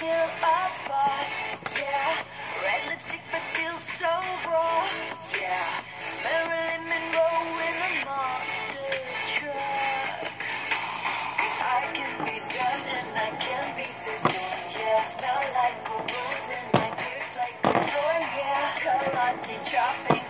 still a boss, yeah. Red lipstick, but still so raw, yeah. Marilyn Monroe in a monster truck. Cause I can be sad and I can be this one, yeah. Smell like a rose and my ears like a thorn, yeah. Karate chopping.